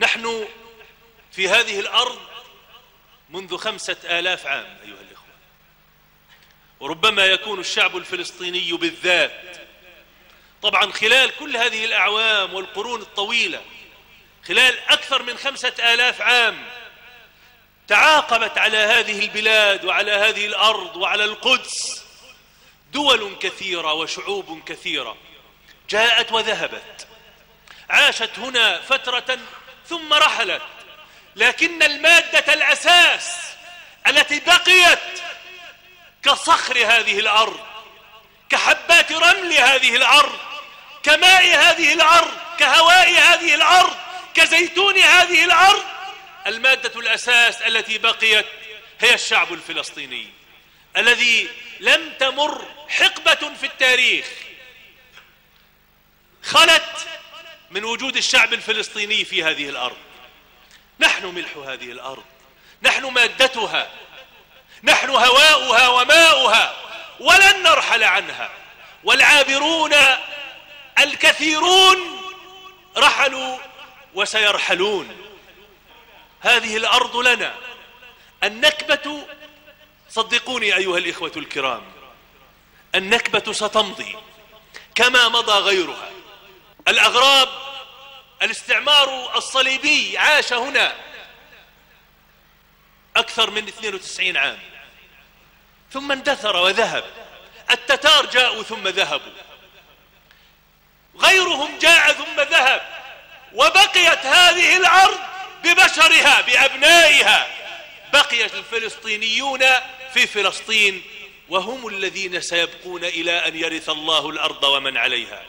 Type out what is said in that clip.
نحن في هذه الأرض منذ خمسة آلاف عام أيها الإخوة. وربما يكون الشعب الفلسطيني بالذات. طبعا خلال كل هذه الأعوام والقرون الطويلة خلال أكثر من خمسة آلاف عام تعاقبت على هذه البلاد وعلى هذه الأرض وعلى القدس دول كثيرة وشعوب كثيرة جاءت وذهبت. عاشت هنا فترة ثم رحلت. لكن المادة الأساس التي بقيت كصخر هذه الأرض كحبات رمل هذه الأرض كماء هذه الأرض كهواء هذه الأرض كزيتون هذه الأرض. المادة الأساس التي بقيت هي الشعب الفلسطيني الذي لم تمر حقبة في التاريخ. من وجود الشعب الفلسطيني في هذه الأرض. نحن ملح هذه الأرض. نحن مادتها. نحن هواؤها وماؤها. ولن نرحل عنها. والعابرون الكثيرون رحلوا وسيرحلون. هذه الأرض لنا. النكبة صدقوني أيها الإخوة الكرام النكبة ستمضي كما مضى غيرها. الأغراب الاستعمار الصليبي عاش هنا أكثر من 92 عام. ثم اندثر وذهب. التتار جاءوا ثم ذهبوا. غيرهم جاء ثم ذهب. وبقيت هذه الأرض ببشرها بأبنائها. بقيت الفلسطينيون في فلسطين وهم الذين سيبقون إلى أن يرث الله الأرض ومن عليها.